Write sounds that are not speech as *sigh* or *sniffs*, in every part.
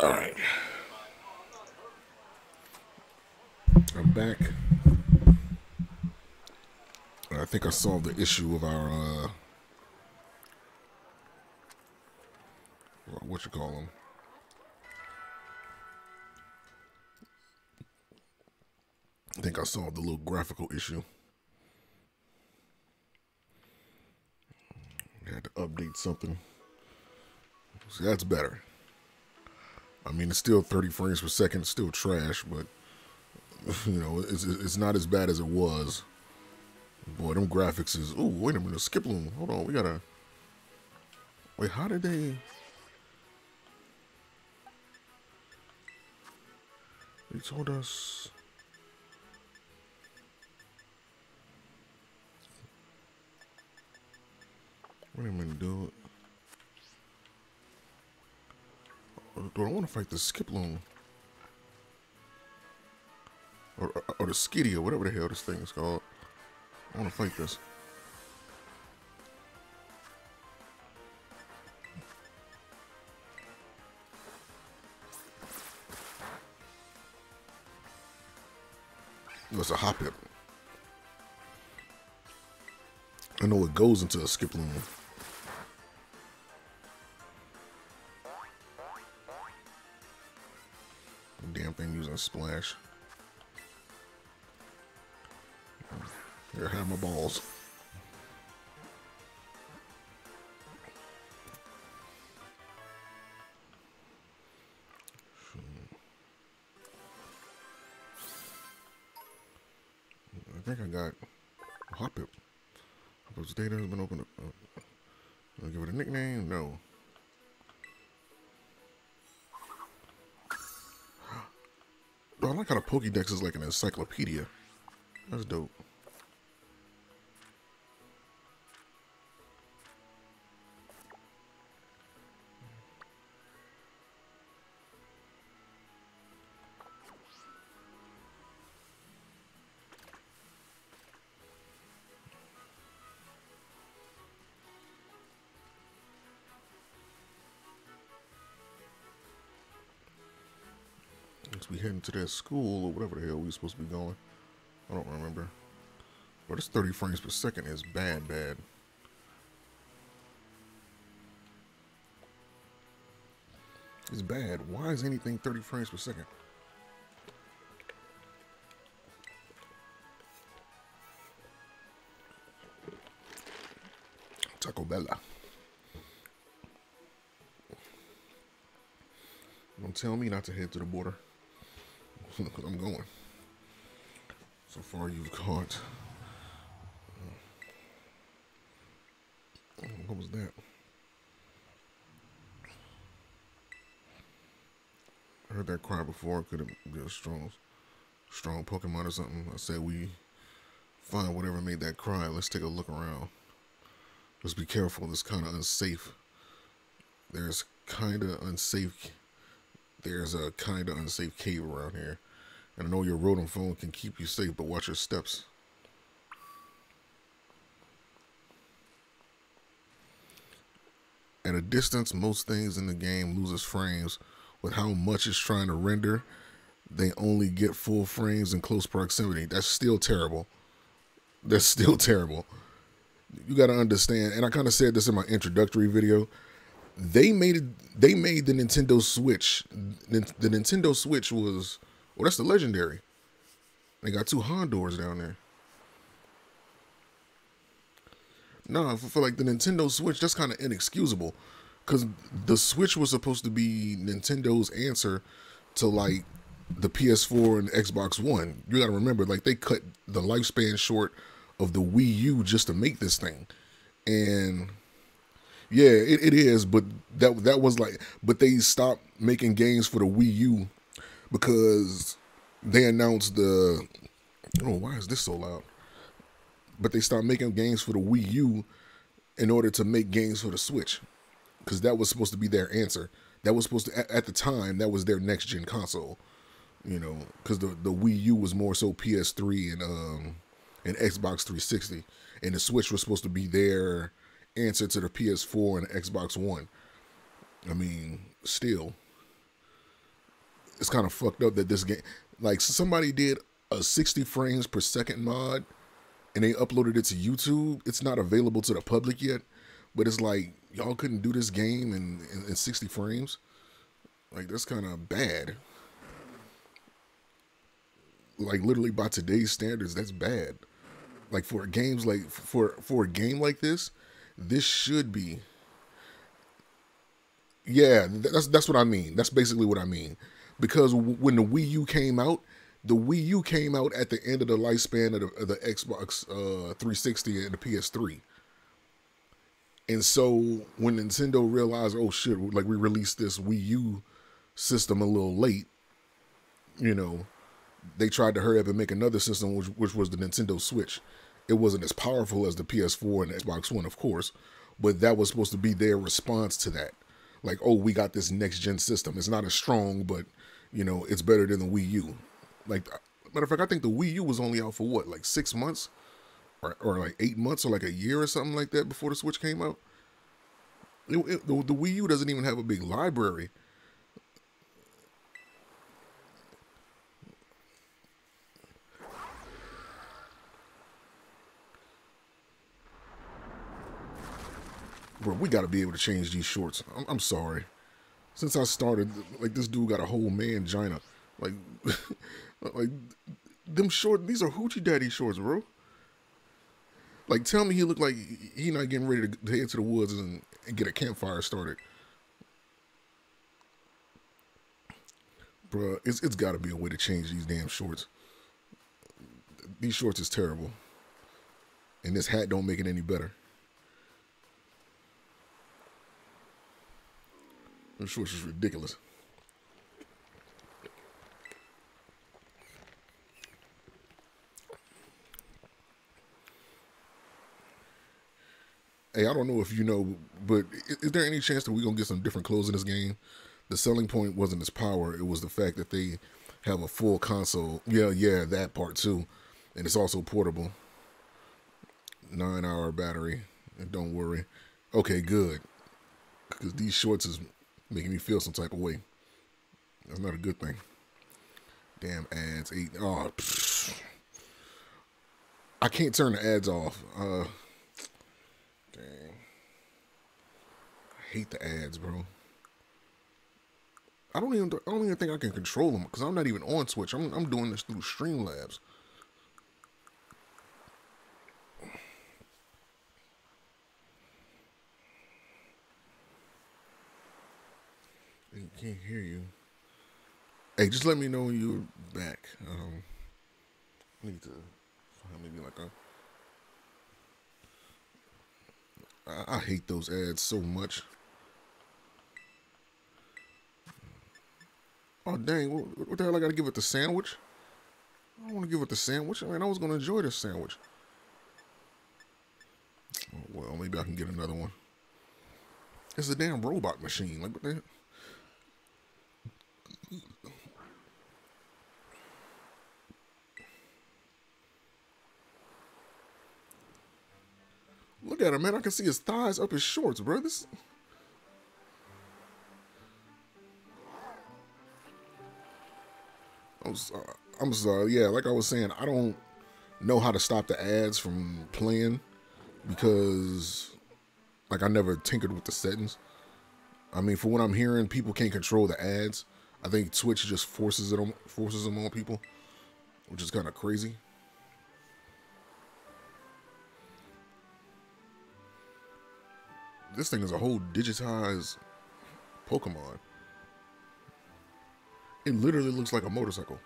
All right. I'm back. I think I solved the issue of our, uh, what you call them? I think I solved the little graphical issue. I had to update something. See, that's better. I mean, it's still 30 frames per second. It's still trash, but *laughs* you know, it's it's not as bad as it was. Boy, them graphics is. Oh, wait a minute, Skiploom. Hold on, we gotta. Wait, how did they? They told us. Wait a minute, dude. Do I want to fight the Skiploom? Or, or, or the skitty or whatever the hell this thing is called. I want to fight this. It's a Hoppip. I know it goes into a Skiploom. Splash. Have my balls. I think I got Hot Hoppip. Hoppip's data has been opened up. Uh, give it a nickname? No. I like how the Pokédex is like an encyclopedia. That's dope. To that school or whatever the hell we are supposed to be going. I don't remember. But this 30 frames per second is bad, bad. It's bad. Why is anything 30 frames per second? Taco Bella. Don't tell me not to head to the border. I'm going. So far, you've caught. Uh, what was that? I heard that cry before. Could have been a strong, strong Pokemon or something. I said we find whatever made that cry. Let's take a look around. Let's be careful. It's kind of unsafe. There's kind of unsafe. There's a kind of unsafe cave around here. And I know your Rotom phone can keep you safe, but watch your steps. At a distance, most things in the game loses frames. With how much it's trying to render, they only get full frames in close proximity. That's still terrible. That's *laughs* still terrible. You got to understand, and I kind of said this in my introductory video. They made it. They made the Nintendo Switch. The Nintendo Switch was well, that's the legendary. They got two Houndours down there. No, I feel like the Nintendo Switch, that's kind of inexcusable. Because the Switch was supposed to be Nintendo's answer to like the PS4 and Xbox One. You got to remember, like they cut the lifespan short of the Wii U just to make this thing. And yeah, it, it is, but that that was like, but they stopped making games for the Wii U because they announced the oh why is this so loud? But they stopped making games for the Wii U in order to make games for the Switch because that was supposed to be their answer. That was supposed to at the time that was their next gen console. You know, because the the Wii U was more so PS3 and um and Xbox 360, and the Switch was supposed to be their answer to the PS4 and the Xbox One. I mean, still, it's kind of fucked up that this game, like somebody did a 60 frames per second mod, and they uploaded it to YouTube. It's not available to the public yet, but it's like y'all couldn't do this game in in, in 60 frames. Like that's kind of bad. Like literally by today's standards, that's bad. Like for games like for for a game like this, this should be yeah, that's that's what I mean. That's basically what I mean. Because when the Wii U came out, the Wii U came out at the end of the lifespan of the, of the Xbox uh, 360 and the PS3. And so when Nintendo realized, oh shit, like we released this Wii U system a little late, you know, they tried to hurry up and make another system, which which was the Nintendo Switch. It wasn't as powerful as the PS4 and the Xbox One, of course, but that was supposed to be their response to that like, oh, we got this next gen system. It's not as strong, but you know, it's better than the Wii U. Like, matter of fact, I think the Wii U was only out for what, like six months, or or like eight months, or like a year or something like that before the Switch came out. It, it, the, the Wii U doesn't even have a big library. bro, we got to be able to change these shorts. I'm, I'm, sorry. Since I started, like this dude got a whole man gina. Like, *laughs* like them short. These are hoochie daddy shorts, bro. Like, tell me he looked like he not getting ready to head to the woods and, and get a campfire started. Bruh, it's it's got to be a way to change these damn shorts. These shorts is terrible, and this hat don't make it any better. This shorts is ridiculous. Hey, I don't know if you know, but is there any chance that we're gonna get some different clothes in this game? The selling point wasn't its power; it was the fact that they have a full console. Yeah, yeah, that part too, and it's also portable. Nine-hour battery, and don't worry. Okay, good, because these shorts is making me feel some type of way. That's not a good thing. Damn ads. Oh. I can't turn the ads off. Uh, dang. I hate the ads, bro. I don't even. I don't even think I can control them because I'm not even on Switch. I'm. I'm doing this through Streamlabs. Can't hear you. Hey, just let me know when you're back. Um, I need to find maybe like a. I, I hate those ads so much. Oh dang! What, what the hell? I gotta give it the sandwich. I don't want to give it the sandwich. I mean, I was gonna enjoy this sandwich. Oh, well, maybe I can get another one. It's a damn robot machine. Like what the hell? Look at him, man. I can see his thighs up his shorts, bro. This. I'm sorry. Uh, I'm sorry. Yeah, like I was saying, I don't know how to stop the ads from playing because, like, I never tinkered with the settings. I mean, for what I'm hearing, people can't control the ads. I think Twitch just forces it on forces them on people, which is kind of crazy. This thing is a whole digitized Pokemon. It literally looks like a motorcycle.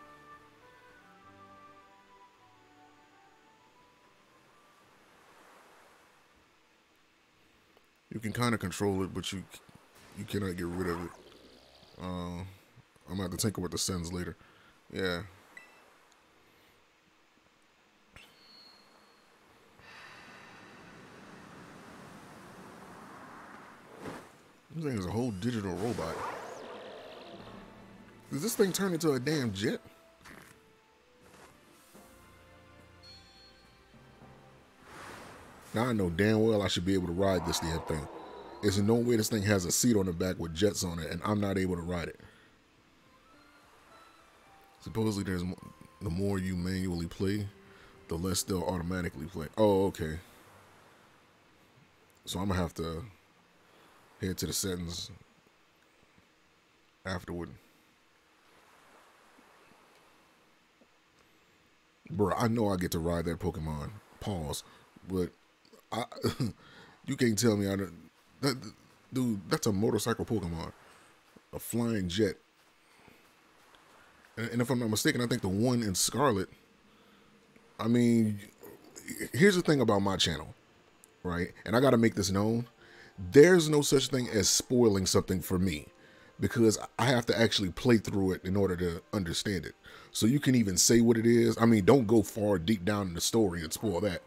You can kind of control it, but you you cannot get rid of it. Uh, I'm gonna have to tinker with the sends later. Yeah. This thing is a whole digital robot. Does this thing turn into a damn jet? Now I know damn well I should be able to ride this damn thing. There's no way this thing has a seat on the back with jets on it, and I'm not able to ride it. Supposedly, there's the more you manually play, the less they'll automatically play. Oh, okay. So I'm gonna have to head to the settings afterward. Bro, I know I get to ride that Pokemon. Pause. But I *laughs* you can't tell me I don't that dude, that's a motorcycle Pokemon. A flying jet. And, and if I'm not mistaken, I think the one in Scarlet. I mean, here's the thing about my channel, right? And I got to make this known. There's no such thing as spoiling something for me because I have to actually play through it in order to understand it. So you can even say what it is. I mean, don't go far deep down in the story and spoil that.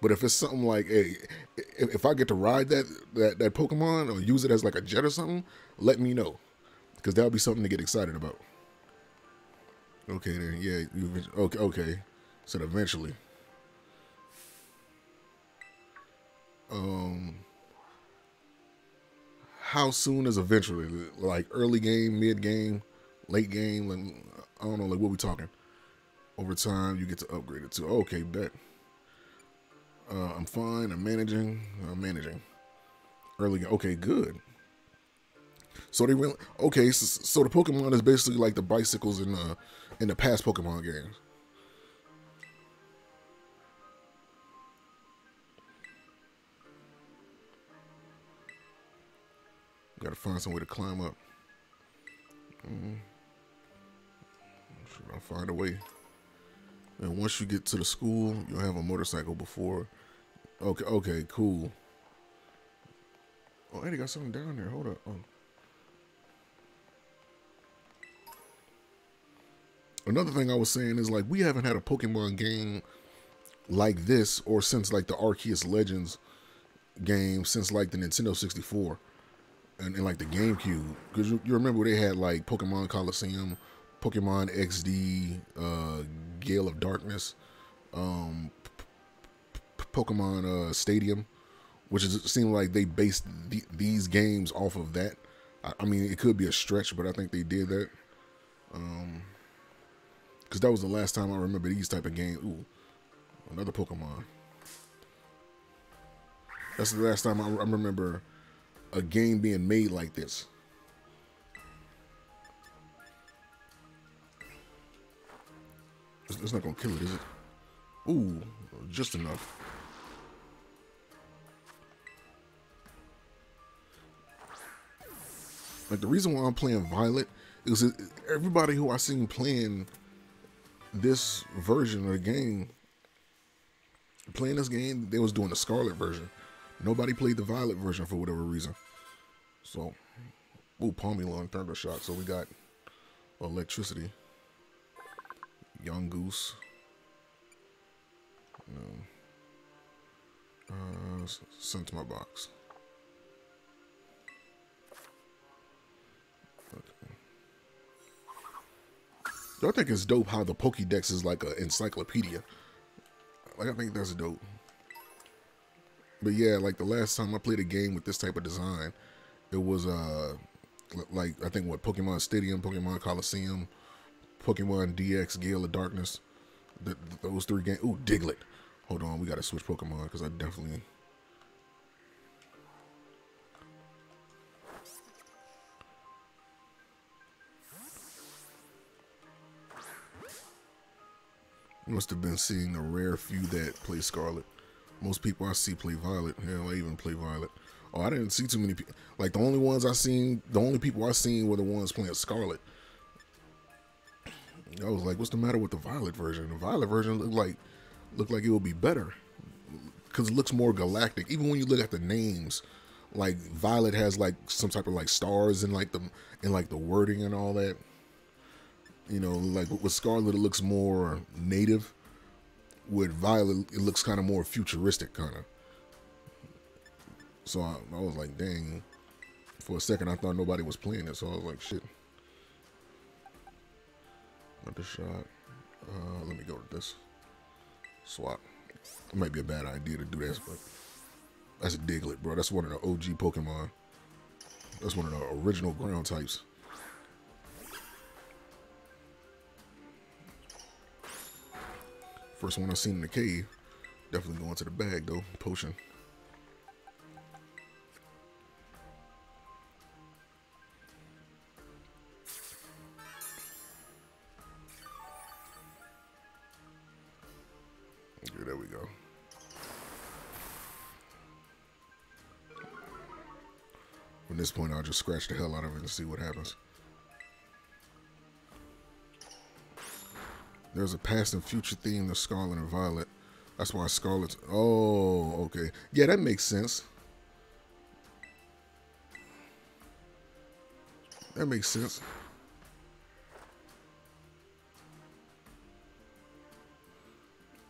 But if it's something like, hey, if I get to ride that that that Pokemon or use it as like a jet or something, let me know, because that'll be something to get excited about. Okay, then, yeah, you, okay, okay. Said eventually. Um, how soon is eventually? Like early game, mid game, late game? Like, I don't know. Like what we talking? Over time, you get to upgrade it to. Okay, bet. Uh, I'm fine. I'm managing. I'm managing. Early. game. Okay, good. So they really okay. So, so, the Pokemon is basically like the bicycles in the in the past Pokemon games. Got to find some way to climb up. Mm. I'll find a way. And once you get to the school, you'll have a motorcycle before. Okay, okay, cool. Oh, Eddie got something down there. Hold up. Oh. Another thing I was saying is like we haven't had a Pokemon game like this or since like the Arceus Legends game since like the Nintendo 64 and, and like the GameCube because you, you, remember they had like Pokemon Colosseum, Pokemon XD, uh, Gale of Darkness, um, Pokemon uh, Stadium, which is, seemed like they based the, these games off of that. I, I, mean, it could be a stretch, but I think they did that. Um, because that was the last time I remember these type of games. Ooh, another Pokemon. That's the last time I, I remember a game being made like this. It's, it's not gonna kill it, is it? Ooh, just enough. Like the reason why I'm playing Violet is everybody who I seen playing this version of the game, playing this game, they was doing the Scarlet version. Nobody played the Violet version for whatever reason. So, ooh, Pawmi Thunder Shock. So we got electricity. Yungoos. Um, uh, sent to my box. Okay. I think it's dope how the Pokédex is like an encyclopedia. Like I think that's dope. But yeah, like the last time I played a game with this type of design, it was uh like I think what Pokemon Stadium, Pokemon Colosseum, Pokemon DX, Gale of Darkness. The, those three games. Ooh, Diglett. Hold on, we gotta switch Pokemon because I definitely. Must have been seeing a rare few that play Scarlet. Most people I see play Violet. Hell, I even play Violet. Oh, I didn't see too many people. Like the only ones I seen, the only people I seen were the ones playing Scarlet. I was like, what's the matter with the Violet version? The Violet version looked like looked like it would be better because it looks more galactic. Even when you look at the names, like Violet has like some type of like stars and like the and like the wording and all that. You know, like with Scarlet, it looks more native with Violet, it looks kind of more futuristic, kind of. So I, I, was like, dang. For a second, I thought nobody was playing it, so I was like, shit. Another shot. Uh, let me go to this. Swap. It might be a bad idea to do this, but that's a Diglett, bro. That's one of the OG Pokemon. That's one of the original ground types. First one I've seen in the cave. Definitely going to the bag though. Potion. There we go. From this point, I'll just scratch the hell out of it and see what happens. There's a past and future theme to Scarlet and Violet. That's why Scarlet's... Oh, okay. Yeah, that makes sense. That makes sense.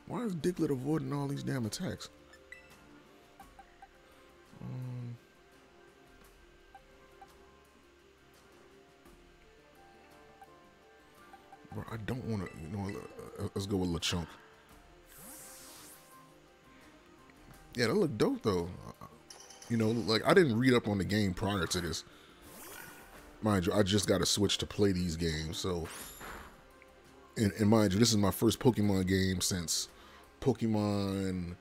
Why is Diglett avoiding all these damn attacks? LeChonk. Yeah, that looked dope though. You know, like I didn't read up on the game prior to this. Mind you, I just got to switch to play these games, so. And, and mind you, this is my first Pokemon game since Pokemon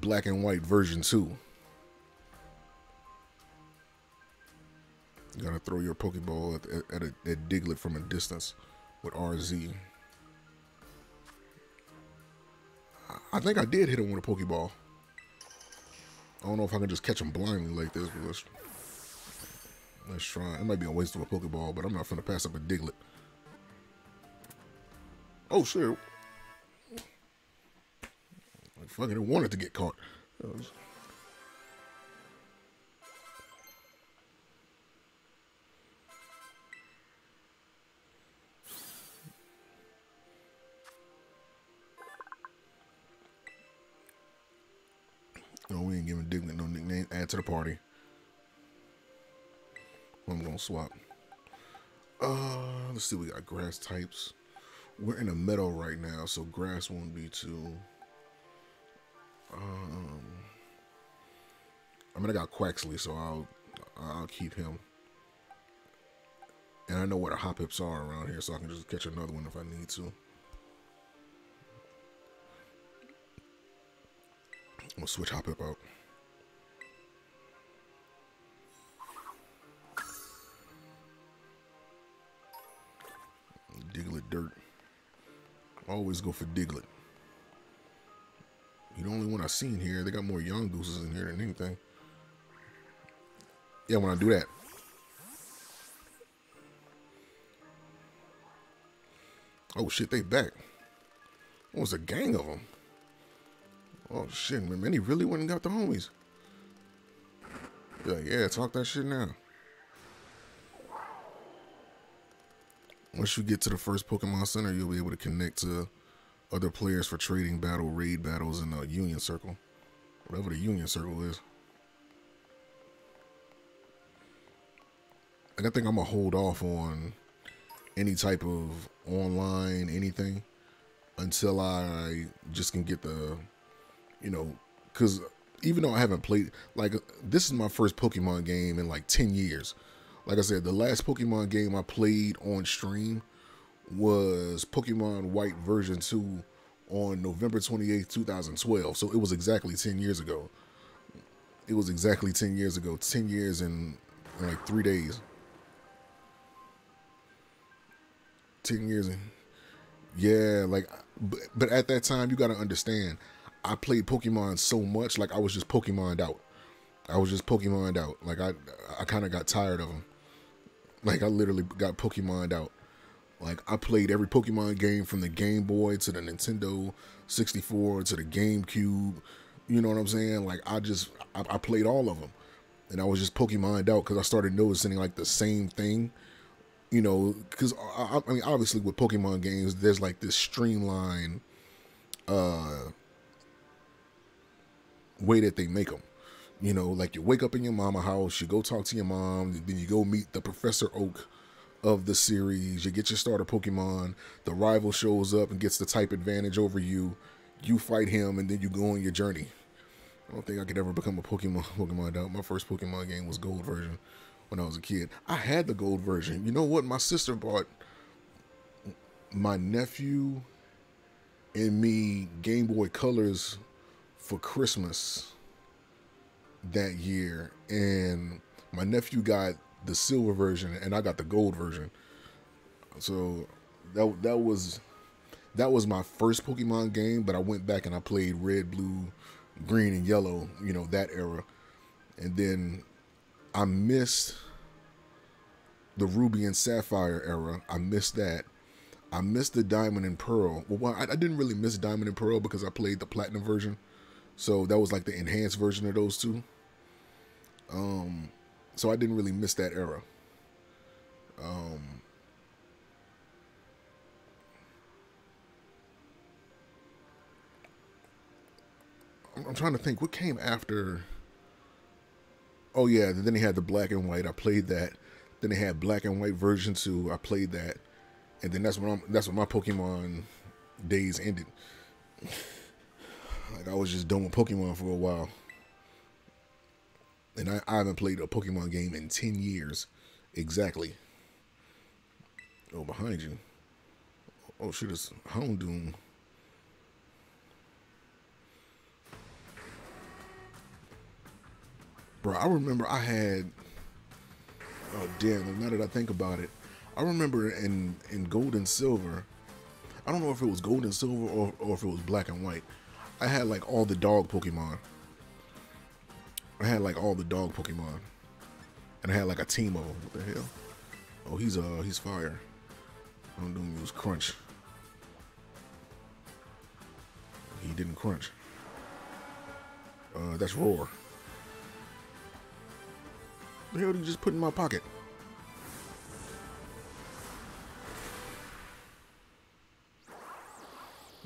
Black and White version 2. You gotta throw your Pokeball at, at, at, a, at Diglett from a distance with RZ. I think I did hit him with a Pokeball. I don't know if I can just catch him blindly like this, but let's, let's try. It might be a waste of a Pokeball, but I'm not gonna pass up a Diglett. Oh shit. I fucking wanted to get caught. Ain't giving Diglett no nickname. Add to the party. I'm gonna swap. Uh, let's see. We got grass types. We're in a meadow right now, so grass won't be too. Um, I mean, I got Quaxly, so I'll I'll keep him. And I know where the Hoppips are around here, so I can just catch another one if I need to. Gonna switch Hoppip out. Dirt. Always go for Diglett. You're the only one I've seen here. They got more Yungooses in here than anything. Yeah, when I do that. Oh shit, they back. It was a gang of them. Oh shit, man, Manny really went and got the homies. Yeah, talk that shit now. Once you get to the first Pokemon Center, you'll be able to connect to other players for trading battle, raid battles, in the Union Circle. Whatever the Union Circle is. Like, I think I'm to hold off on any type of online anything until I just can get the you know, because even though I haven't played, like, this is my first Pokemon game in like 10 years. Like I said, the last Pokemon game I played on stream was Pokemon White version 2 on November 28th, 2012. So it was exactly 10 years ago. It was exactly 10 years ago. 10 years in like three days. 10 years and Yeah, like, but, but at that time, you got to understand, I played Pokemon so much, like I was just Pokemon out. I was just Pokemon out. Like I, I kind of got tired of them. Like I literally got Pokemon out. Like I played every Pokemon game from the Game Boy to the Nintendo 64 to the GameCube. You know what I'm saying? Like I just, I, I played all of them, and I was just Pokemon out because I started noticing like the same thing. You know, because I, I mean, obviously with Pokemon games, there's like this streamline. uh way that they make them. You know, like you wake up in your mama house, you go talk to your mom, then you go meet the Professor Oak of the series. You get your starter Pokemon. The rival shows up and gets the type advantage over you. You fight him, and then you go on your journey. I don't think I could ever become a Pokemon *laughs* Pokemon out. My first Pokemon game was Gold version when I was a kid. I had the Gold version. You know what? My sister bought my nephew and me Game Boy Colors for Christmas that year, and my nephew got the silver version, and I got the gold version. So that that was that was my first Pokemon game, but I went back and I played red, blue, green, and yellow. You know that era, and then I missed the Ruby and Sapphire era. I missed that. I missed the Diamond and Pearl. Well, I, I didn't really miss Diamond and Pearl because I played the Platinum version, so that was like the enhanced version of those two. Um, so I didn't really miss that era. Um, I'm, trying to think what came after. Oh yeah, then they had the black and white. I played that. Then they had black and white version two. I played that, and then that's when I'm, that's when my Pokemon days ended. *sighs* like I was just done with Pokemon for a while, and I, I haven't played a Pokemon game in ten years, exactly. Oh, behind you. Oh shit, it's Houndoom. Bro, I remember I had Oh damn! Now that I think about it, I remember in in gold and silver. I don't know if it was gold and silver or, or if it was black and white. I had like all the dog Pokemon. I had like all the dog Pokemon, and I had like a team of them. What the hell? Oh, he's uh he's fire. I'm doing use crunch. He didn't crunch. Uh, that's roar. The hell did you just put in my pocket?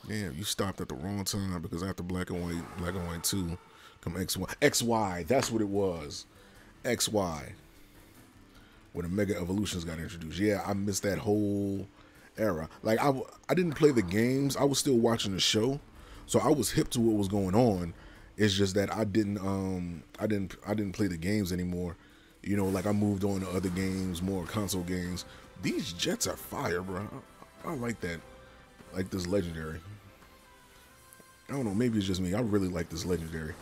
Damn, you stopped at the wrong time because after black and white, black and white two, come XY. XY, that's what it was. XY. When the Mega Evolutions got introduced. Yeah, I missed that whole era. Like, I, I didn't play the games, I was still watching the show. So I was hip to what was going on. It's just that I didn't um I didn't I didn't play the games anymore you know, like I moved on to other games, more console games. These jets are fire, bro. I, I like that. Like this legendary. I don't know, maybe it's just me. I really like this legendary.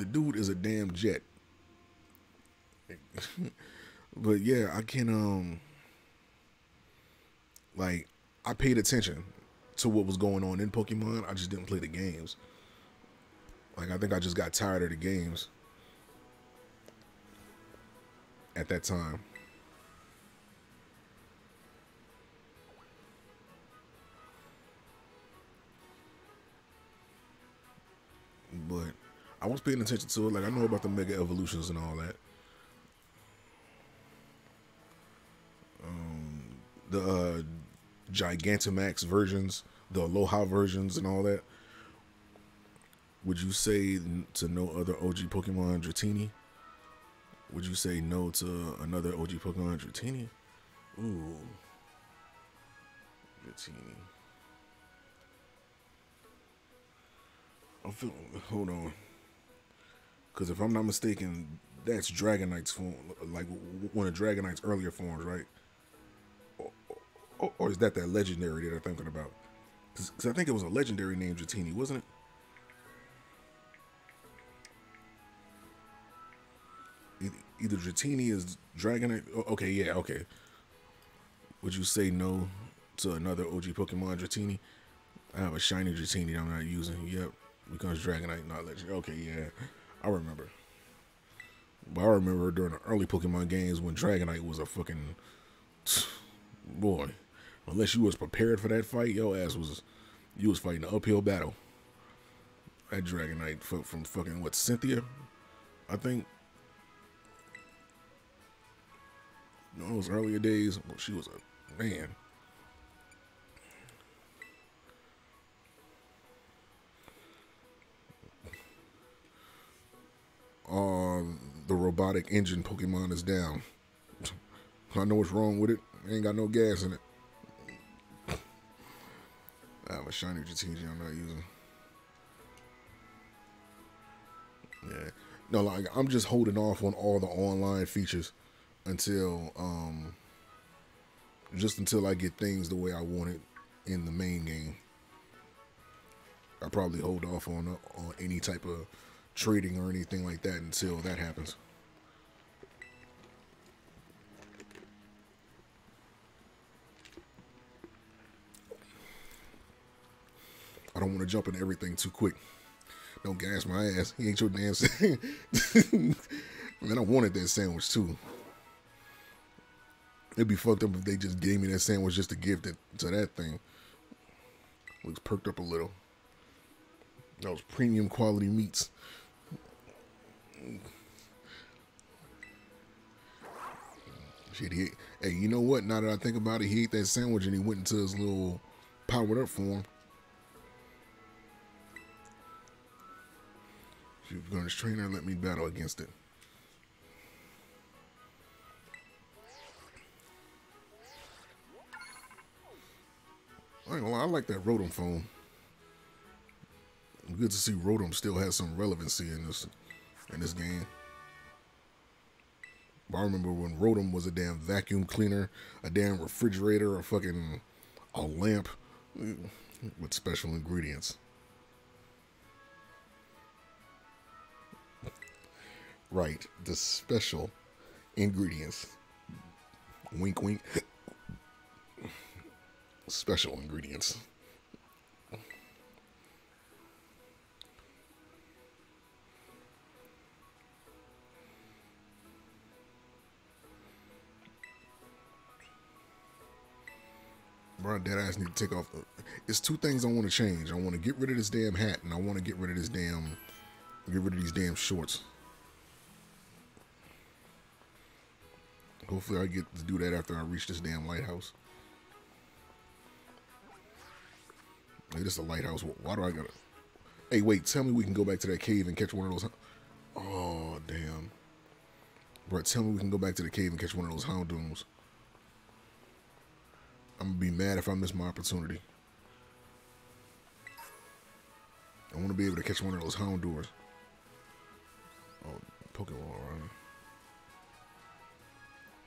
The dude is a damn jet. *laughs* but yeah, I can um like I paid attention to what was going on in Pokemon. I just didn't play the games. Like I think I just got tired of the games at that time. But I was paying attention to it. Like I know about the mega evolutions and all that. Um, the uh, Gigantamax versions, the Alola versions, and all that. Would you say to no other OG Pokemon Dratini? Would you say no to another OG Pokemon Dratini? Ooh. Dratini. I'm feeling, hold on. Because if I'm not mistaken, that's Dragonite's form, like one of Dragonite's earlier forms, right? Or, or, or is that that legendary that I'm thinking about? Because I think it was a legendary named Dratini, wasn't it? either Dratini is Dragonite. Okay, yeah, okay. Would you say no to another OG Pokemon Dratini? I have a shiny Dratini I'm not using. Yep, becomes Dragonite, not Legend. Okay, yeah, I remember. But I remember during the early Pokemon games when Dragonite was a fucking *sniffs* boy. Unless you was prepared for that fight, your ass was you was fighting an uphill battle. That Dragonite from fucking what Cynthia, I think You know, those earlier days, well, she was a man. The robotic engine Pokemon is down. I know what's wrong with it. ain't got no gas in it. I have a shiny Dratini I'm not using. Yeah. No, like I'm just holding off on all the online features until um just until I get things the way I want it in the main game. I probably hold off on uh, on any type of trading or anything like that until that happens. I don't want to jump into everything too quick. Don't gas my ass. *laughs* He ain't your damn. *laughs* Man, I wanted that sandwich too. It'd be fucked up if they just gave me that sandwich just to give it to that thing. Looks perked up a little. Those premium quality meats. Shit, he. Hey, you know what? Now that I think about it, he ate that sandwich and he went into his little powered up form. You're going to trainer, let me battle against it. I I like that Rotom phone. Good to see Rotom still has some relevancy in this in this game. I remember when Rotom was a damn vacuum cleaner, a damn refrigerator, a fucking a lamp uh, with special ingredients. Right, the special ingredients. Wink, wink special ingredients. Bro, dead ass need to take off. It's two things I want to change. I want to get rid of this damn hat, and I want to get rid of this damn, get rid of these damn shorts. Hopefully, I get to do that after I reach this damn lighthouse. Hey, this is a lighthouse. Why do I gotta? Hey, wait. Tell me we can go back to that cave and catch one of those. Oh damn, bro. Tell me we can go back to the cave and catch one of those Houndooms. I'm gonna be mad if I miss my opportunity. I want to be able to catch one of those Houndours. Oh, Pokemon, right?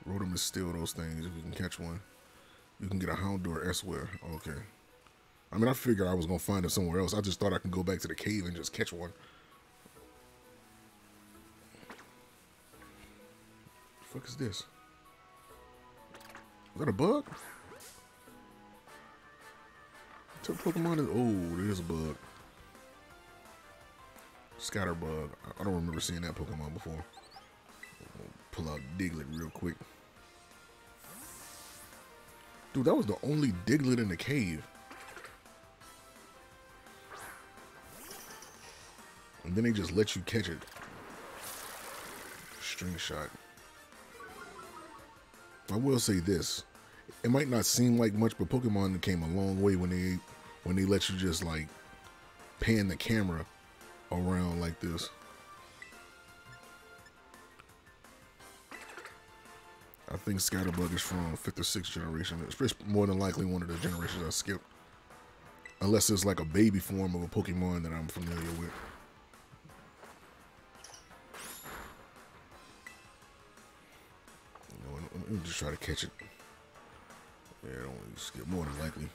Rotom to steal those things. If you can catch one, you can get a Houndour elsewhere. Okay. I mean, I figured I was gonna find it somewhere else. I just thought I could go back to the cave and just catch one. The fuck is this? Is that a bug? Pokemon is? Oh, is a bug. Scatterbug. I don't remember seeing that Pokemon before. Pull out Diglett real quick. Dude, that was the only Diglett in the cave. And then they just let you catch it. String shot. I will say this. It might not seem like much, but Pokemon came a long way when they when they let you just like pan the camera around like this. I think Scatterbug is from fifth or sixth generation. It's more than likely one of the generations I skipped. Unless it's like a baby form of a Pokemon that I'm familiar with. Let me just try to catch it. Yeah, I don't skip more than likely.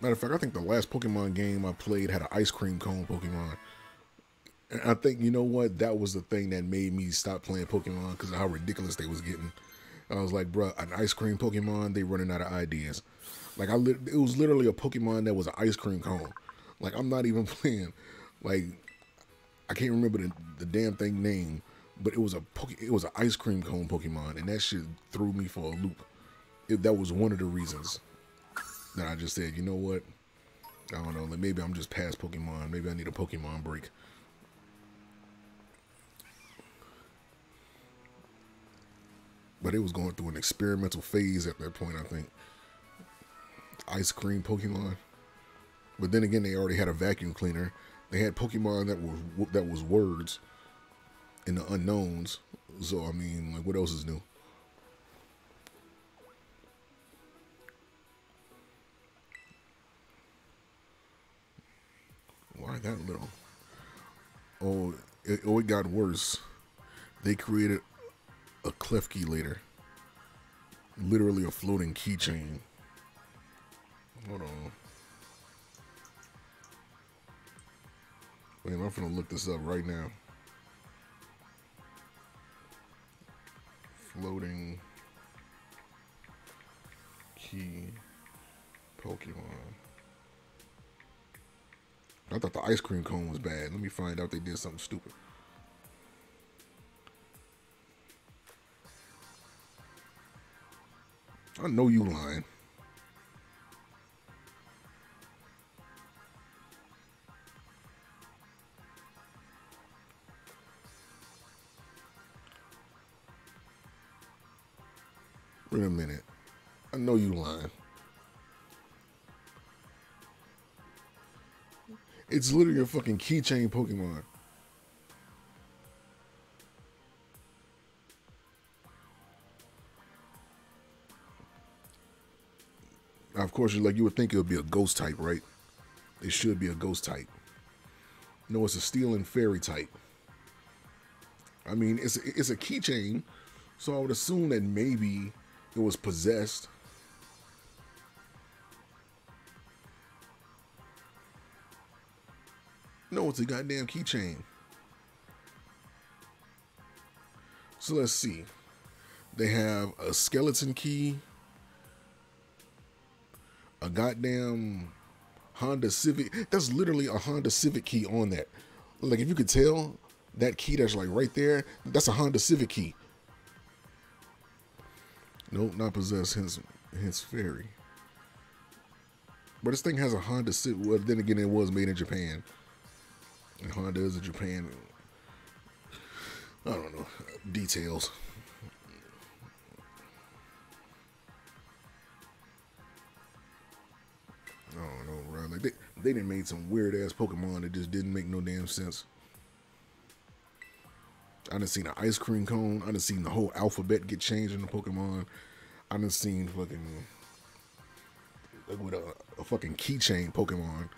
Matter of fact, I think the last Pokemon game I played had an ice cream cone Pokemon. And I think, you know what? That was the thing that made me stop playing Pokemon because how ridiculous they was getting. I was like, bro, an ice cream Pokemon, they running out of ideas. Like, I it was literally a Pokemon that was an ice cream cone. Like, I'm not even *laughs* playing. Like, I can't remember the, the damn thing name, but it was a poke, it was an ice cream cone Pokemon, and that shit threw me for a loop. It, that was one of the reasons that I just said, you know what? I don't know. Like maybe I'm just past Pokemon. Maybe I need a Pokemon break. But it was going through an experimental phase at that point. I think ice cream Pokemon. But then again, they already had a vacuum cleaner. They had Pokemon that were that was words in the unknowns. So I mean, like, what else is new? Oh, Why that little? Oh, it, oh, it got worse. They created a Klefki later. literally a floating keychain. Hold on. Wait, I'm gonna look this up right now. Floating key Pokemon. I thought the ice cream cone was bad. Let me find out they did something stupid. I know you lying. It's literally a fucking keychain Pokemon. Now, of course, like you would think it would be a ghost type, right? It should be a ghost type. No, it's a steel and fairy type. I mean, it's a, it's a keychain, so I would assume that maybe it was possessed. No, it's a goddamn keychain. So let's see. They have a skeleton key, a goddamn Honda Civic. That's literally a Honda Civic key on that. Like if you could tell that key that's like right there, that's a Honda Civic key. Nope, not possessed. Hence, hence fairy. But this thing has a Honda Civic. Well, then again, it was made in Japan. Honda is a Japan. I don't know details. I don't know, bro. Like they, they didn't made some weird ass Pokemon that just didn't make no damn sense. I done seen an ice cream cone. I done seen the whole alphabet get changed in the Pokemon. I done seen fucking like with a, a fucking keychain Pokemon.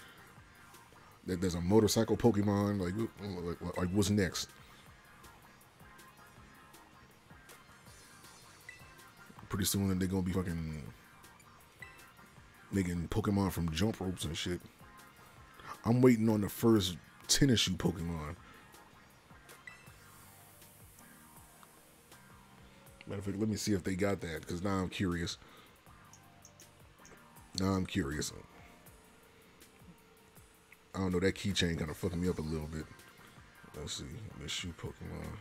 That there's a motorcycle Pokemon. Like, like, like what's next? Pretty soon they're gonna be fucking making Pokemon from jump ropes and shit. I'm waiting on the first tennis shoe Pokemon. Matter of fact, let me see if they got that because now I'm curious. Now I'm curious. I don't know, that keychain kind of fucking me up a little bit. Let's see. Let's shoot Pokemon.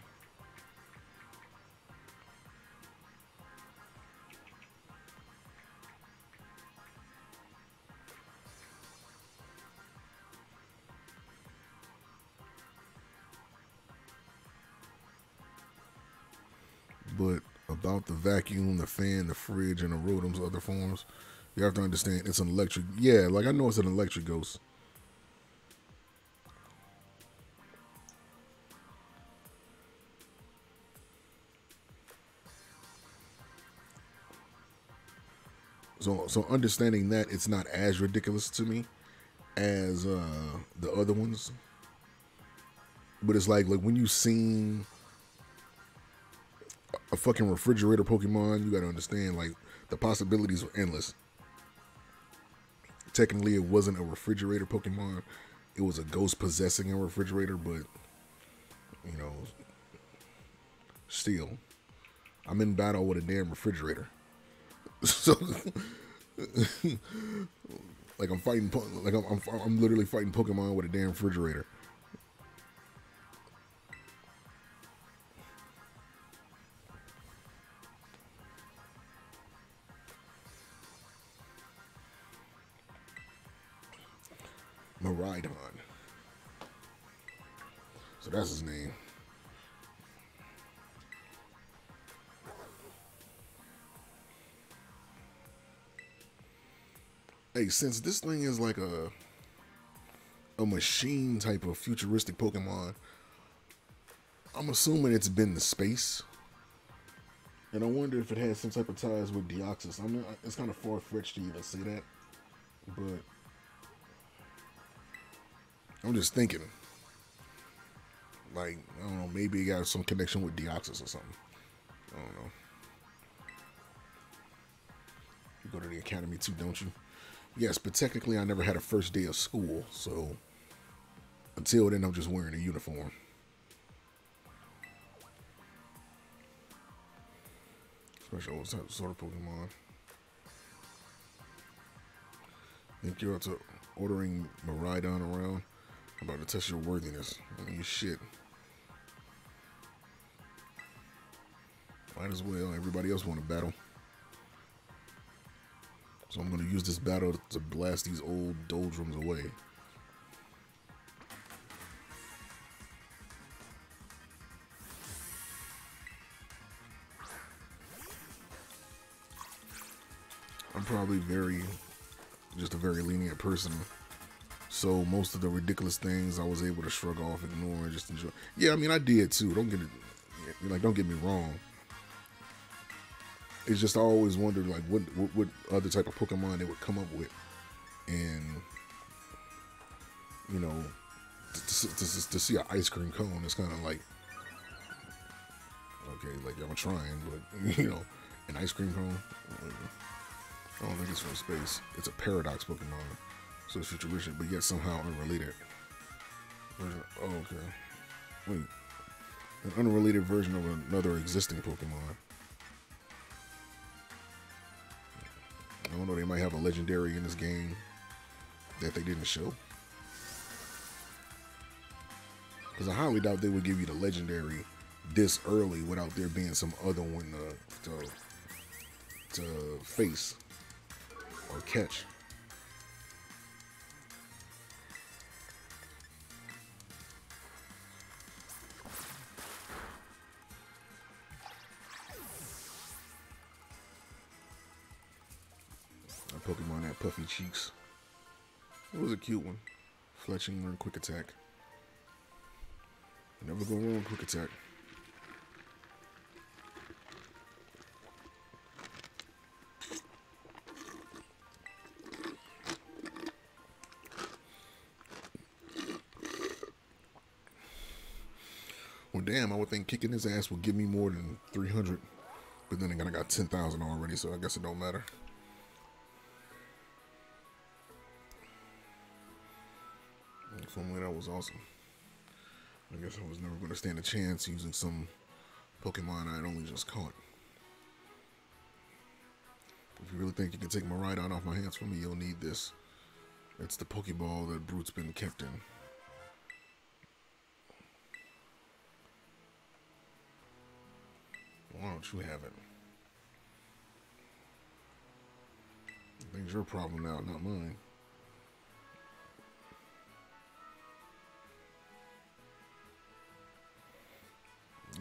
But about the vacuum, the fan, the fridge, and the Rotom's other forms, you have to understand it's an electric. Yeah, like I know it's an electric ghost. So, so understanding that it's not as ridiculous to me as uh, the other ones, but it's like like when you seen a fucking refrigerator Pokemon, you gotta understand like the possibilities were endless. Technically, it wasn't a refrigerator Pokemon; it was a ghost possessing a refrigerator. But you know, still, I'm in battle with a damn refrigerator. So, *laughs* like I'm fighting, like I'm, I'm, I'm literally fighting Pokemon with a damn refrigerator. Miraidon. So that's his name. Hey, since this thing is like a a machine type of futuristic Pokemon, I'm assuming it's been to space. And I wonder if it has some type of ties with Deoxys. I mean, it's kind of far fetched to even say that, but I'm just thinking. Like, I don't know, maybe it got some connection with Deoxys or something. I don't know. You go to the academy too, don't you? Yes, but technically I never had a first day of school, so until then I'm just wearing a uniform. Special sort of Pokemon. Think you're to ordering Miraidon around? I'm about to test your worthiness. I mean, you shit. Might as well. Everybody else want to battle. So I'm going to use this battle to blast these old doldrums away. I'm probably very, just a very lenient person. So most of the ridiculous things I was able to shrug off, ignore, and just enjoy. Yeah, I mean I did too. Don't get it, like don't get me wrong it's just I always wondered like what, what, what other type of Pokemon they would come up with, and you know, to, to, to, to see an ice cream cone is kind of like okay, like I'm trying, but *laughs* you know, an ice cream cone. I don't think it's from space. It's a paradox Pokemon, so it's futuristic, but yet somehow unrelated. Oh, okay. Wait, an unrelated version of another existing Pokemon. I don't know, they might have a legendary in this game that they didn't show. Because I highly doubt they would give you the legendary this early without there being some other one to, to, to face or catch. Puffy cheeks. It was a cute one. Fletchling learned quick attack. Never go wrong quick attack. Well, damn, I would think kicking his ass would give me more than 300. But then again, I got 10,000 already, so I guess it don't matter. Formerly, that was awesome. I guess I was never going to stand a chance using some Pokemon I had only just caught. If you really think you can take Miraidon off my hands for me, you'll need this. It's the Pokeball that Brute's been kept in. Why don't you have it? I think it's your problem now, not mine.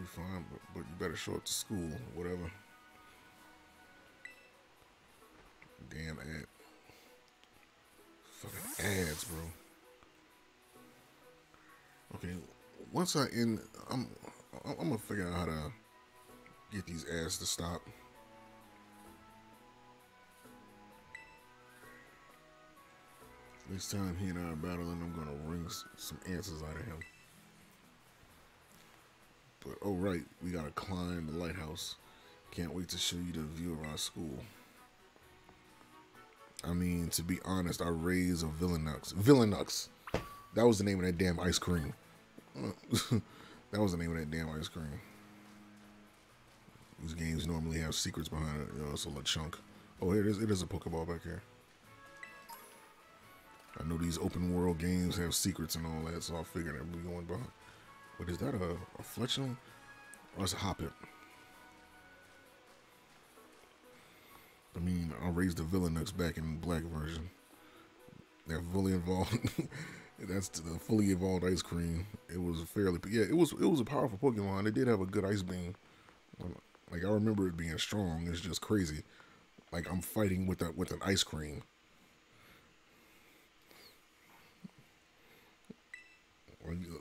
You're fine, but, but you better show up to school, whatever. Damn ad. Fucking ads, bro. Okay, once I end, I'm I'm gonna figure out how to get these ads to stop. Next time he and I are battling, I'm gonna wring some answers out of him. But oh right, we gotta climb the lighthouse. Can't wait to show you the view of our school. I mean, to be honest, I raised a Vanilluxe. Vanilluxe. That was the name of that damn ice cream. *laughs* that was the name of that damn ice cream. These games normally have secrets behind it. Know, it's a little chunk. Oh, here it is. It is a Pokeball back here. I know these open world games have secrets and all that, so I figured I'd be going behind. What is that? A, a fletchling? Or it's a hoppip? I mean, I raised the Vanilluxe back in black version. That fully evolved. *laughs* that's the fully evolved ice cream. It was fairly, yeah, it was it was a powerful Pokemon. It did have a good ice beam. Um, like I remember it being strong. It's just crazy. Like I'm fighting with that with an ice cream.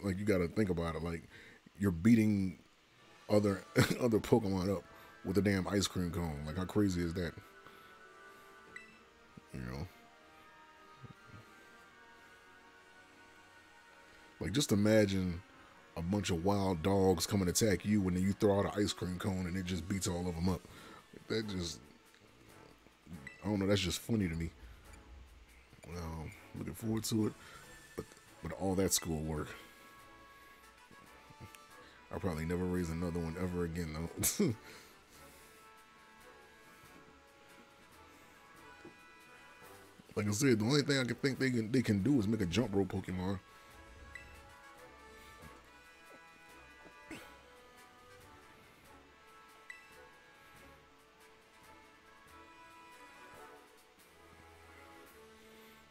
Like you got to think about it. Like you're beating other *laughs* other Pokemon up with a damn ice cream cone. Like how crazy is that? You know. Like just imagine a bunch of wild dogs come and attack you and then you throw out an ice cream cone and it just beats all of them up. That just I don't know. That's just funny to me. Um, looking forward to it, but but all that schoolwork. I'll probably never raise another one ever again though. *laughs* like I said, the only thing I can think they can they can do is make a jump rope Pokemon.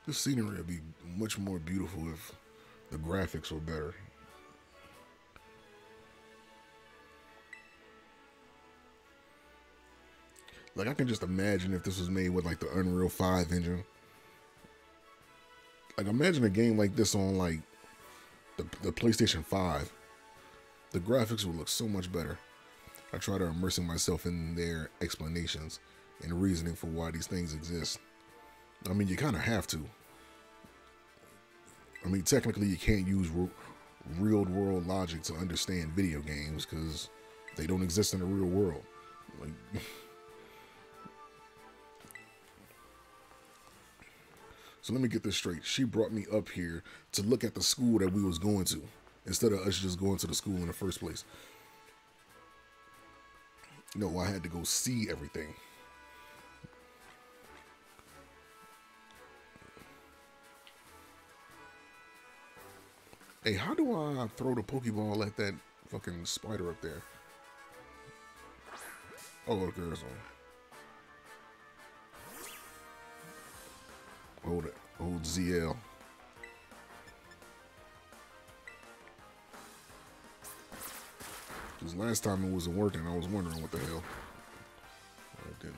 The scenery would be much more beautiful if the graphics were better. Like I can just imagine if this was made with like the Unreal 5 engine. Like imagine a game like this on like the, the PlayStation 5. The graphics would look so much better. I try to immersing myself in their explanations and reasoning for why these things exist. I mean, you kind of have to. I mean, technically, you can't use real world logic to understand video games because they don't exist in the real world. Like, *laughs* so let me get this straight. She brought me up here to look at the school that we was going to instead of us just going to the school in the first place. No, I had to go see everything. Hey, how do I throw the Pokeball at that fucking spider up there? Oh, okay, there's one. Hold it. Hold ZL. Because last time it wasn't working, I was wondering what the hell. I didn't.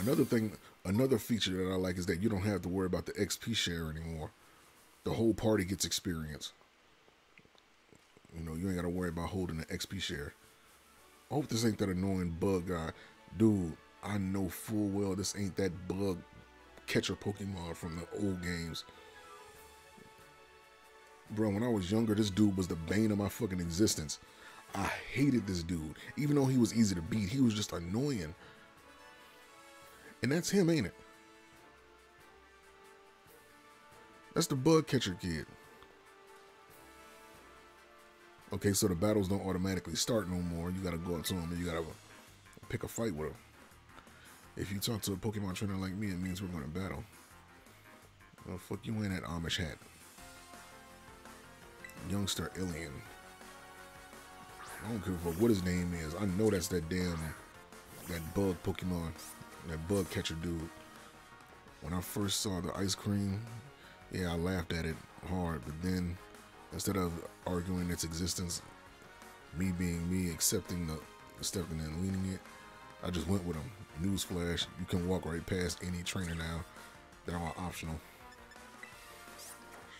Another thing, another feature that I like is that you don't have to worry about the XP share anymore. The whole party gets experience. You know, you ain't got to worry about holding the XP share. I hope this ain't that annoying bug guy. Dude, I know full well this ain't that bug catcher Pokemon from the old games. Bro, when I was younger, this dude was the bane of my fucking existence. I hated this dude. Even though he was easy to beat, he was just annoying. And that's him, ain't it? That's the bug catcher kid. Okay, so the battles don't automatically start no more. You gotta go up to him and you gotta pick a fight with them. If you talk to a Pokemon trainer like me, it means we're gonna battle. Well, fuck you in that Amish hat. Youngster Alien. I don't care what his name is. I know that's that damn that bug Pokemon that bug catcher dude. When I first saw the ice cream, yeah, I laughed at it hard, but then instead of arguing its existence, me being me, accepting the stepping and leaning it, I just went with them. Newsflash, you can walk right past any trainer now. They're all optional.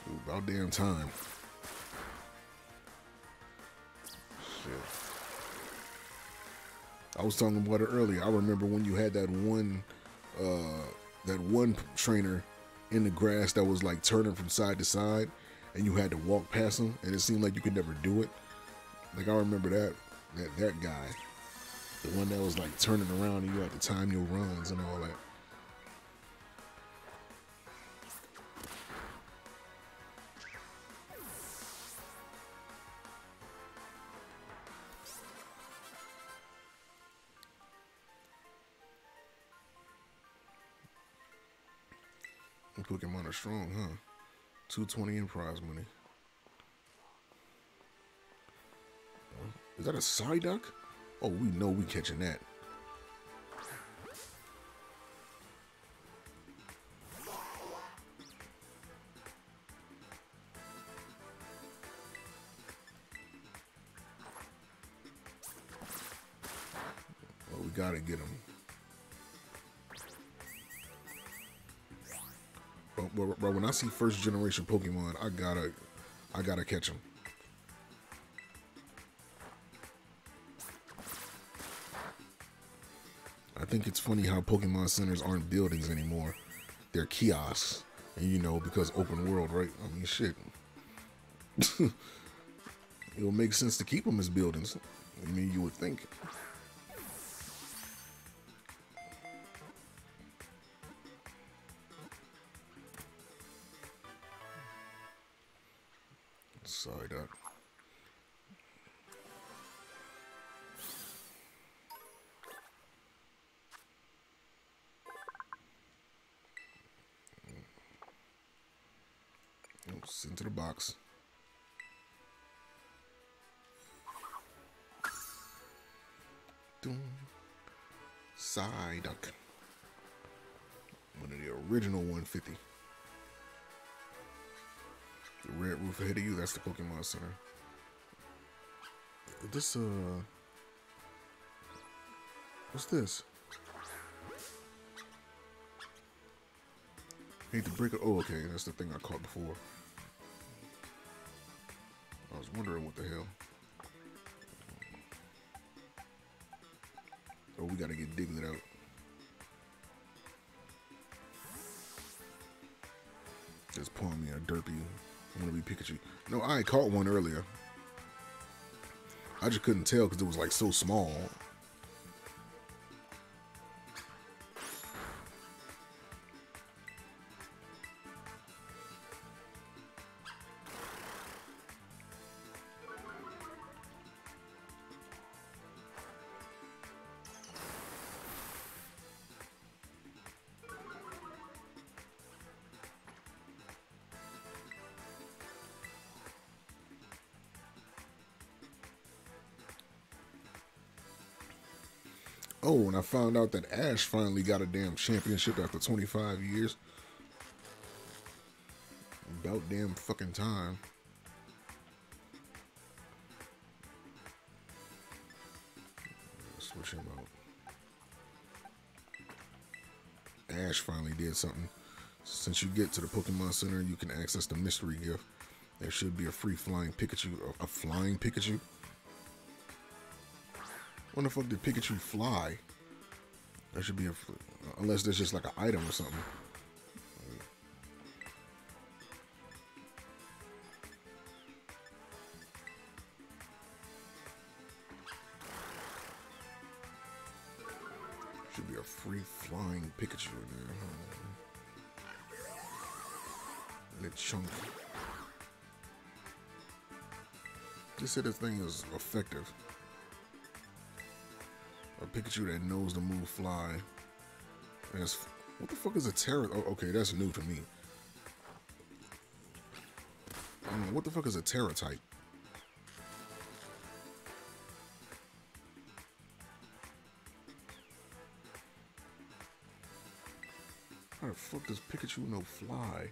Shoot, about damn time. Shit. I was talking about it earlier. I remember when you had that one, uh, that one trainer in the grass that was like turning from side to side, and you had to walk past him, and it seemed like you could never do it. Like I remember that that that guy, the one that was like turning around, and you had to time your runs and all that. Pokemon are strong, huh? 220 in prize money. Is that a Psyduck? Oh, we know we catching that. See first generation Pokemon, I gotta, I gotta catch them. I think it's funny how Pokemon centers aren't buildings anymore; they're kiosks, and you know because open world, right? I mean, shit. *laughs* it will make sense to keep them as buildings. I mean, you would think. Psyduck. One of the original 150. The red roof ahead of you, that's the Pokemon Center. This, uh... What's this? Hate to break it. Oh, okay, that's the thing I caught before. I was wondering what the hell. Oh, we gotta get Diglett out. Just pulling me a derpy. I'm gonna be Pikachu. No, I caught one earlier. I just couldn't tell because it was like so small. Oh, and I found out that Ash finally got a damn championship after 25 years. About damn fucking time. Switch him out. Ash finally did something. Since you get to the Pokemon Center, you can access the mystery gift. There should be a free flying Pikachu, a flying Pikachu. When the fuck did Pikachu fly? That should be a, unless there's just like an item or something. Should be a free flying Pikachu in there. Huh? chunk. They said this thing is effective. A Pikachu that knows the move Fly. What the fuck is a Tera? Oh, okay, that's new to me. Um, what the fuck is a Tera type? How the fuck does Pikachu know Fly?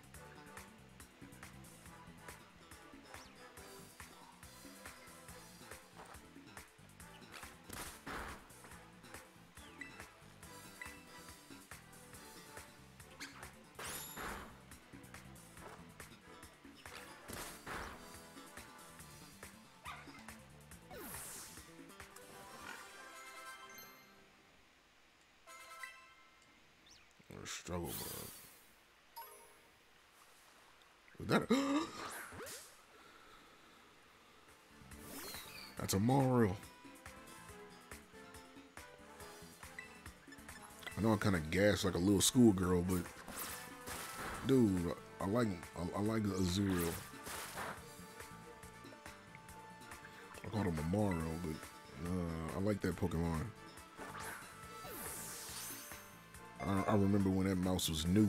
Mario. I know I kind of gassed like a little schoolgirl, but dude, I like I, I like Azurill. I called him a Mario, but uh, I like that Pokemon. I, I remember when that mouse was new.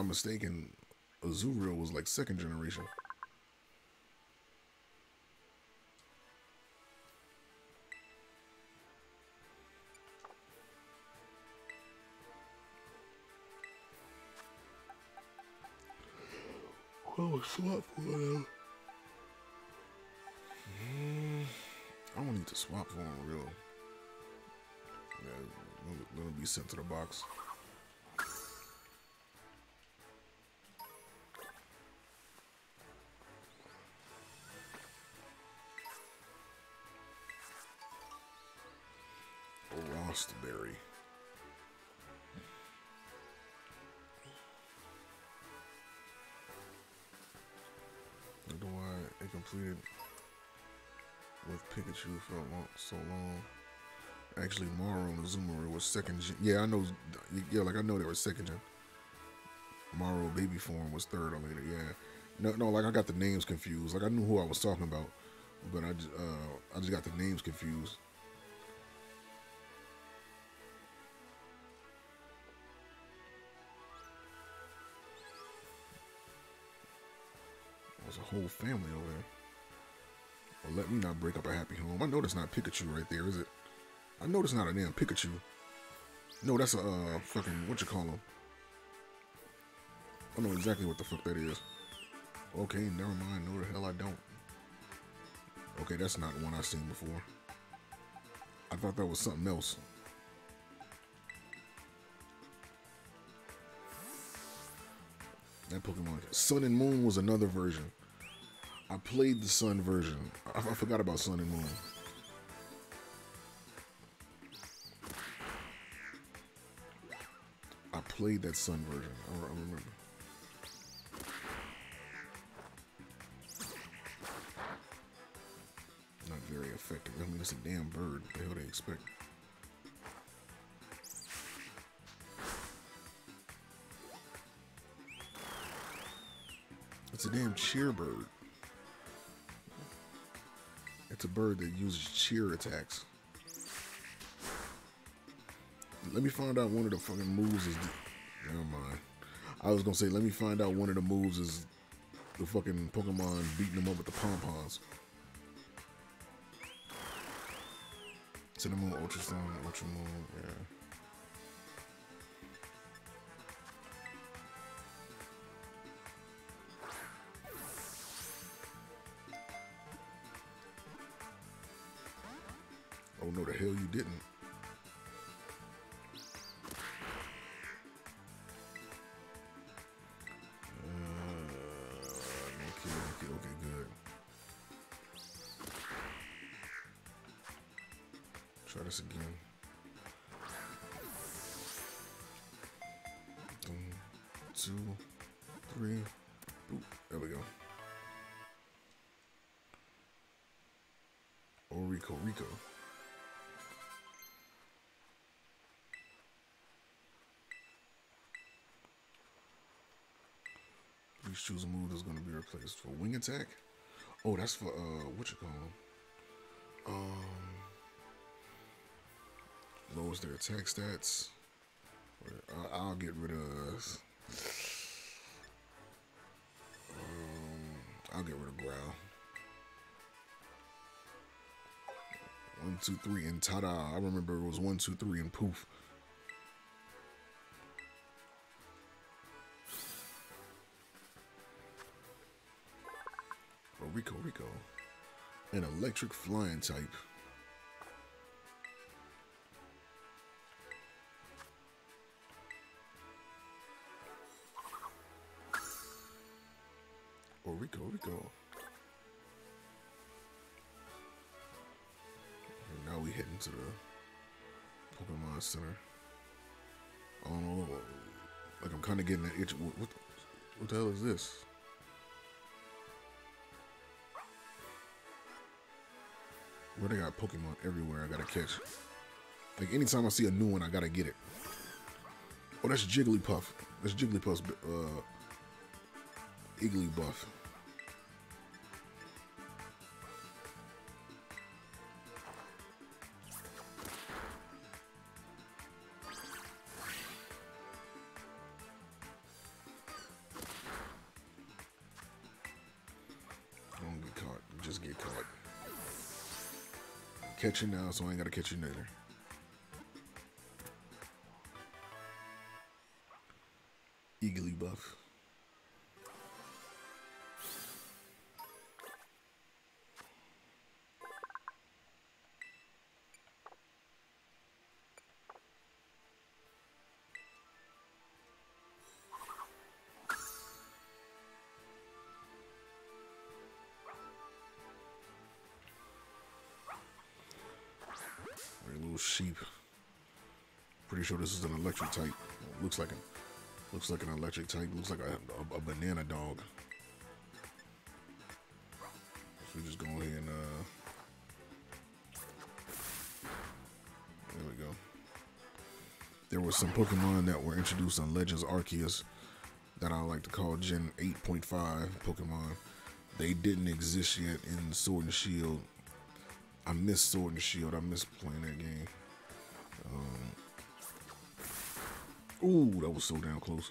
Not mistaken, Azurill was like second generation. Oh, swap for him. Mm, I don't need to swap for him real. Yeah, let him be sent to the box. Pikachu for long, so long. Actually, Marill and Azumarill was second gen. Yeah, I know. Yeah, like I know they were second gen. Marill baby form was third or later. Yeah. No, no, like I got the names confused. Like I knew who I was talking about, but I just, uh, I just got the names confused. There's a whole family over there. Well, let me not break up a happy home. I know that's not Pikachu right there, is it? I know that's not a damn Pikachu. No, that's a uh, fucking, what you call him? I don't know exactly what the fuck that is. Okay, never mind. No, the hell I don't. Okay, that's not one I've seen before. I thought that was something else. That Pokemon. Sun and Moon was another version. I played the Sun version. I, I forgot about Sun and Moon. I played that Sun version. I, I remember. Not very effective. I mean, it's a damn bird. What the hell they expect? It's a damn cheer bird. It's a bird that uses cheer attacks. Let me find out one of the fucking moves is. Never mind. I was gonna say, let me find out one of the moves is the fucking Pokemon beating them up with the pom poms. Sun and Moon, Ultra Sun, Ultra Moon, yeah. Didn't. Choose a move that's going to be replaced for wing attack. Oh, that's for uh, what you call them? Um, lowers their attack stats. I'll, I'll get rid of. Um, I'll get rid of growl. One, two, three, and ta-da! I remember it was one, two, three, and poof. Rico, Rico. An electric flying type. Oh, Rico, Rico. And now we heading to the Pokemon Center. I don't know. Like I'm kind of getting that itch. What, what, what the hell is this? Where they got Pokemon everywhere I gotta catch. Like anytime I see a new one, I gotta get it. Oh, that's Jigglypuff. That's Jigglypuff's uh, Igglybuff. Catch you now, so I ain't gotta catch you later. Electric type. Looks like an looks like an electric type. Looks like a, a, a banana dog. So we just go ahead and uh there we go. There were some Pokemon that were introduced on Legends Arceus that I like to call Gen 8.5 Pokemon. They didn't exist yet in Sword and Shield. I miss Sword and Shield. I miss playing that game. Um, ooh, that was so damn close.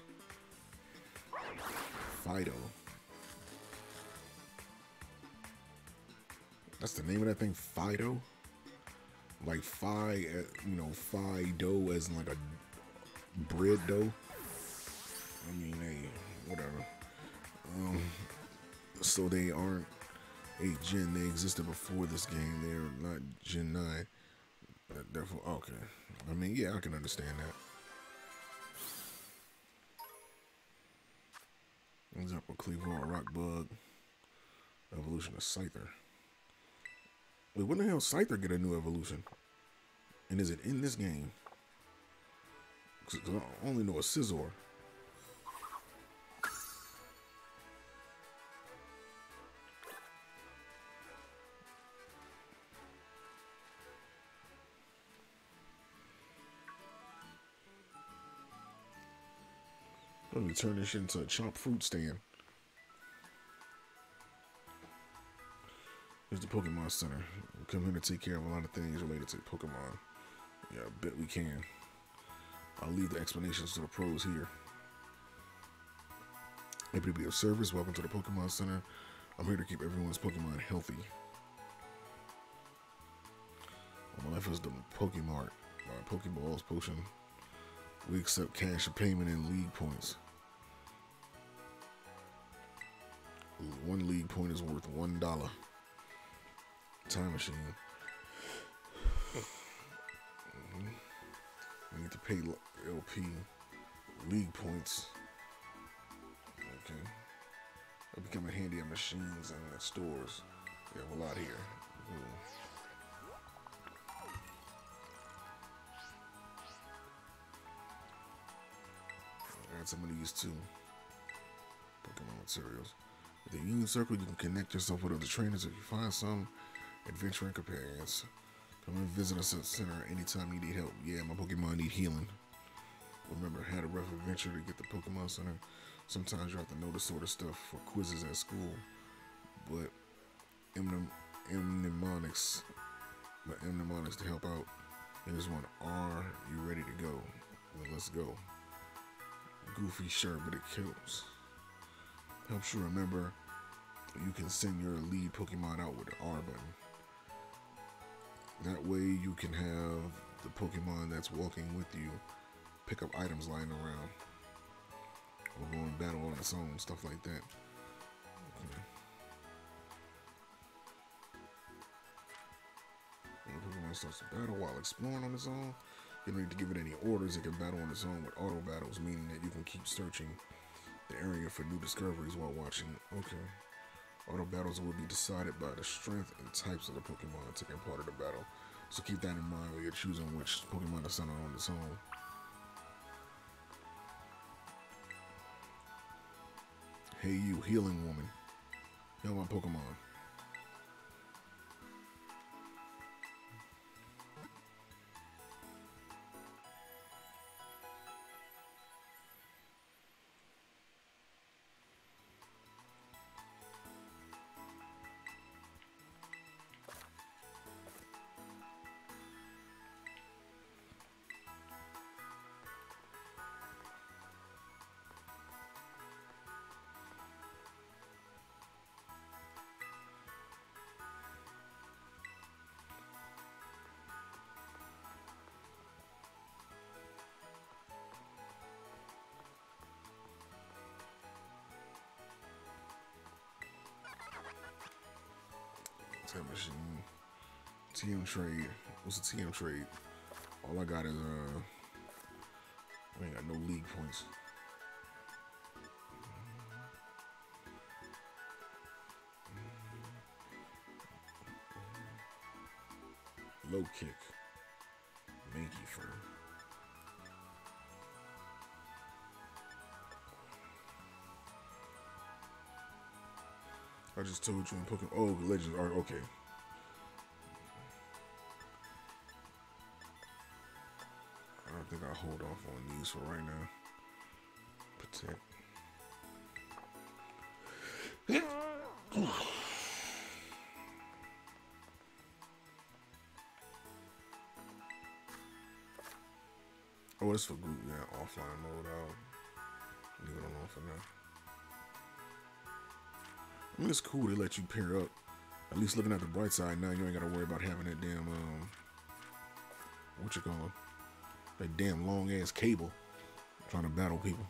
Fidough. That's the name of that thing, Fidough. Like Fi, you know, Fidough as in like a bread dough. I mean, hey, whatever. Um, so they aren't a Gen. They existed before this game. They're not Gen 9. Therefore, okay. I mean, yeah, I can understand that. Example, Kleavor, Rock Bug, Evolution of Scyther. Wait, when the hell Scyther get a new evolution? And is it in this game? Because I only know a Scizor. Me turn this into a chopped fruit stand. Here's the Pokemon Center. We come here to take care of a lot of things related to Pokemon. Yeah, I bet we can. I'll leave the explanations to the pros here. Happy to be of service. Welcome to the Pokemon Center. I'm here to keep everyone's Pokemon healthy. My left is the Pokemart. Uh, Pokeballs potion. We accept cash or payment in league points. One league point is worth one dollar. Time machine. Mm -hmm. We need to pay LP league points. Okay. They're becoming handy at machines and at stores. We have a lot here. Ooh. Add some of these too. Pokemon materials. The Union Circle, you can connect yourself with other trainers if you find some adventuring companions. Come and visit us at the center anytime you need help. Yeah, my Pokemon need healing. Remember, I had a rough adventure to get the Pokemon Center. Sometimes you have to know the sort of stuff for quizzes at school. But M mnemonics, but mnemonics to help out. Here's one. Are you ready to go? Let's go. Goofy, sure, but it kills. Helps you remember you can send your lead Pokemon out with the R button. That way you can have the Pokemon that's walking with you pick up items lying around. Or go in battle on its own, stuff like that. Okay. Pokemon starts to battle while exploring on its own, you don't need to give it any orders. It can battle on its own with auto battles, meaning that you can keep searching the area for new discoveries while watching. Okay. Auto battles will be decided by the strength and types of the Pokemon taking part of the battle. So keep that in mind when you're choosing which Pokemon to send on its own. Hey you, healing woman. Heal my Pokemon. Time machine. TM trade. What's a TM trade? All I got is uh I ain't got no league points. Low kick. Mankey fur. I just told you in Pokemon. Oh, Legends are okay. I don't think I'll hold off on these for right now. Protect. Oh, it's for group, yeah, offline mode. I'll leave it alone for now. I mean, it's cool they let you pair up. At least looking at the bright side now, you ain't got to worry about having that damn, um, what you call? That damn long ass cable trying to battle people.